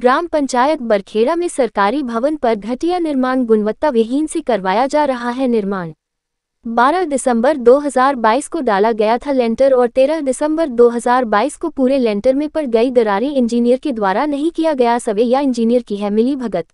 ग्राम पंचायत बरखेड़ा में सरकारी भवन पर घटिया निर्माण गुणवत्ता विहीन से करवाया जा रहा है निर्माण। 12 दिसंबर 2022 को डाला गया था लेंटर और 13 दिसंबर 2022 को पूरे लेंटर में पड़ गई दरारें इंजीनियर के द्वारा नहीं किया गया सवे या इंजीनियर की है मिली भगत।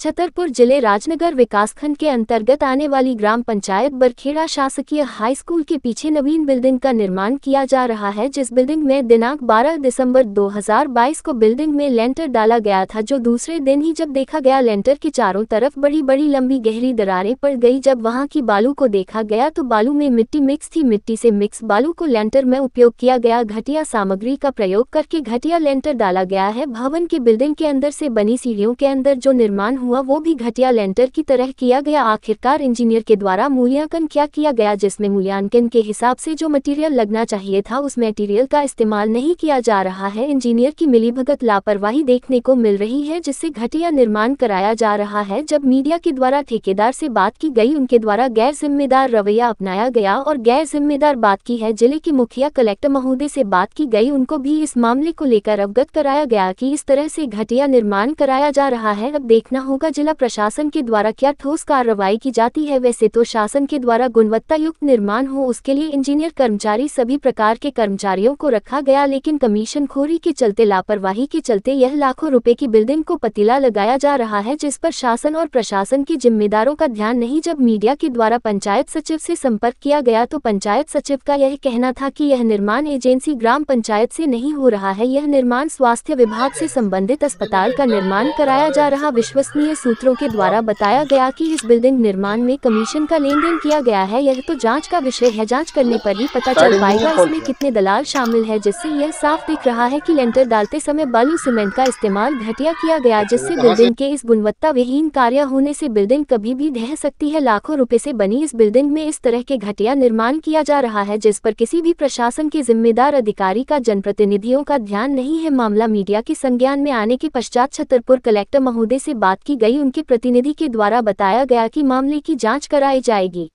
छतरपुर ज़िले राजनगर विकासखंड के अंतर्गत आने वाली ग्राम पंचायत बरखेड़ा शासकीय हाई स्कूल के पीछे नवीन बिल्डिंग का निर्माण किया जा रहा है, जिस बिल्डिंग में दिनांक 12 दिसंबर 2022 को बिल्डिंग में लेंटर डाला गया था, जो दूसरे दिन ही जब देखा गया लेंटर के चारों तरफ़ बड़ी बड़ी लंबी गहरी दरारें पड़ गई, जब वहाँ की बालू को देखा गया तो बालू में मिट्टी मिक्स थी, मिट्टी से मिक्स बालू को लेंटर में उपयोग किया गया, घटिया सामग्री का प्रयोग करके घटिया लेंटर डाला गया है, भवन की बिल्डिंग के अंदर से बनी सीढ़ियों के अंदर जो निर्माण हुआ, वो भी घटिया लेंटर की तरह किया गया। आखिरकार इंजीनियर के द्वारा मूल्यांकन क्या किया गया, जिसमें मूल्यांकन के हिसाब से जो मटेरियल लगना चाहिए था, उस मटेरियल का इस्तेमाल नहीं किया जा रहा है। इंजीनियर की मिलीभगत लापरवाही देखने को मिल रही है, जिससे घटिया निर्माण कराया जा रहा है। जब मीडिया के द्वारा ठेकेदार से बात की गई, उनके द्वारा गैर जिम्मेदार रवैया अपनाया गया और गैर जिम्मेदार बात की है। ज़िले के मुखिया कलेक्टर महोदय से बात की गई, उनको भी इस मामले को लेकर अवगत कराया गया कि इस तरह से घटिया निर्माण कराया जा रहा है। अब देखना होगा, जिला प्रशासन के द्वारा क्या ठोस कार्रवाई की जाती है? वैसे तो शासन के द्वारा गुणवत्ता युक्त निर्माण हो, उसके लिए इंजीनियर कर्मचारी सभी प्रकार के कर्मचारियों को रखा गया, लेकिन कमीशन खोरी के चलते, लापरवाही के चलते यह लाखों रुपए की बिल्डिंग को पतीला लगाया जा रहा है, जिस पर शासन और प्रशासन के जिम्मेदारों का ध्यान नहीं, जब मीडिया के द्वारा पंचायत सचिव से संपर्क किया गया तो पंचायत सचिव का यह कहना था कि यह निर्माण एजेंसी ग्राम पंचायत से नहीं हो रहा है, यह निर्माण स्वास्थ्य विभाग से संबंधित अस्पताल का निर्माण कराया जा रहा, विश्वसनीय सूत्रों के द्वारा बताया गया कि इस बिल्डिंग निर्माण में कमीशन का लेन देन किया गया है। यह तो जाँच का विषय है। जाँच करने पर ही पता चल पाएगा इसमें कितने दलाल शामिल है जिससे यह साफ़ दिख रहा है कि लेंटर डालते समय बालू सीमेंट का इस्तेमाल घटिया किया गया जिससे बिल्डिंग के इस गुणवत्ता विहीन कार्य होने से बिल्डिंग कभी भी ढह सकती है। लाखों रुपए से बनी इस बिल्डिंग में इस तरह के घटिया निर्माण किया जा रहा है जिस पर किसी भी प्रशासन के जिम्मेदार अधिकारी का जनप्रतिनिधियों का ध्यान नहीं है। मामला मीडिया के संज्ञान में आने के पश्चात छतरपुर कलेक्टर महोदय से बात की गई उनके प्रतिनिधि के द्वारा बताया गया कि मामले की जाँच कराई जाएगी।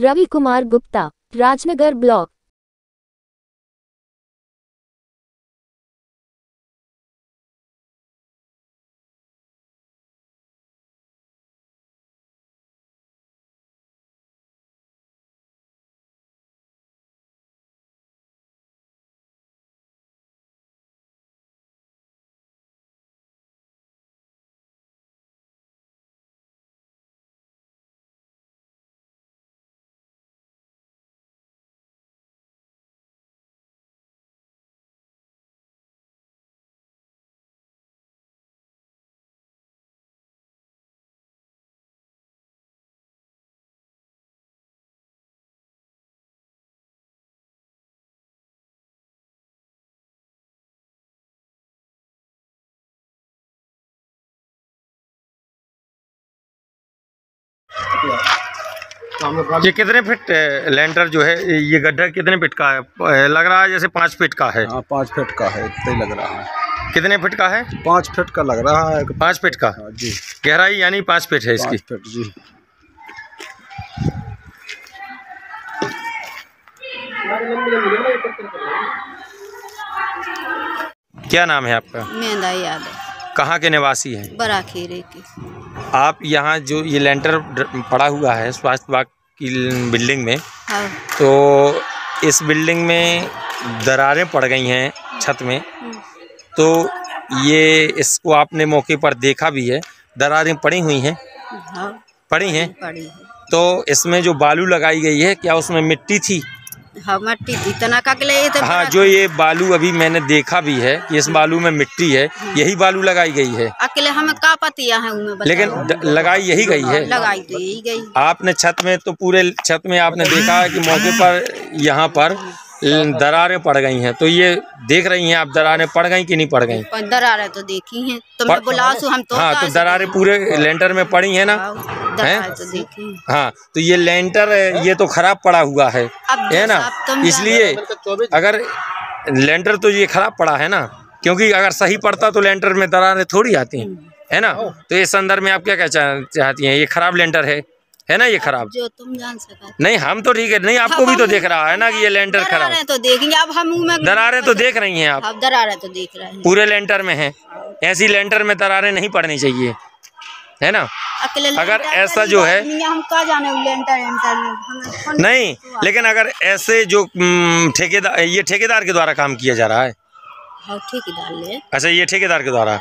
रवि कुमार गुप्ता, राजनगर ब्लॉक। ये कितने फिट लेंटर जो है ये गड्ढा कितने फीट का है? लग रहा है जैसे पाँच फीट का है। हाँ पाँच फीट का है इतना ही लग रहा है। कितने फीट का है? पाँच फीट का लग रहा है। पाँच फीट का? हाँ, जी। गहराई यानी पाँच फीट है इसकी। फीट जी। क्या नाम है आपका? मेंदा यादव। कहाँ के निवासी हैं? बड़ा खीरे की। आप यहाँ जो ये लेंटर पड़ा हुआ है स्वास्थ्य विभाग की बिल्डिंग में हाँ। तो इस बिल्डिंग में दरारें पड़ गई हैं छत में। तो ये इसको आपने मौके पर देखा भी है दरारें पड़ी हुई हैं। हाँ। पड़ी हैं। पड़ी है। तो इसमें जो बालू लगाई गई है क्या उसमें मिट्टी थी? हाँ मट्टी इतना का के लिए तो हाँ जो ये बालू अभी मैंने देखा भी है इस बालू में मिट्टी है यही बालू लगाई गई है। अकेले हमें का पतिया है उनमें लेकिन लगाई यही गई है। लगाई तो यही गई। आपने छत में तो पूरे छत में आपने देखा है कि मौके पर यहाँ पर दरारें पड़ गई हैं। तो ये देख रही हैं आप दरारें पड़ गई कि नहीं पड़ गई? दरारें तो देखी हैं। तुमने पड़- बुलाओ सो हम तो हाँ तो दरारें पूरे लेंटर में पड़ी हैं ना? हाँ, तो हाँ। तो ये लेंटर ये तो खराब पड़ा हुआ है है ना? इसलिए अगर लेंटर तो ये खराब पड़ा है ना? क्योंकि अगर सही पड़ता तो लेंटर में दरारें थोड़ी आती हैं है ना? तो इस संदर्भ में आप क्या कह चाहती हैं? ये खराब लेंटर है। है ना ये खराब? जो तुम जान सका नहीं हम तो ठीक है नहीं आपको भी तो देख रहा है ना कि ये लेंटर खराब। तो देखेंगे अब हम दरारें तो देख रही हैं आप। दरारें तो देख रहे हैं। पूरे लेंटर में है। ऐसी लेंटर में दरारें नहीं पड़नी चाहिए। है ना? अगर ऐसा जो है- हम का जाने लेंटर लेंटर में? नहीं लेकिन अगर ऐसे जो ठेकेदार ये ठेकेदार के द्वारा काम किया जा रहा है। हाँ ठेकेदार ले। अच्छा ये ठेकेदार के द्वारा?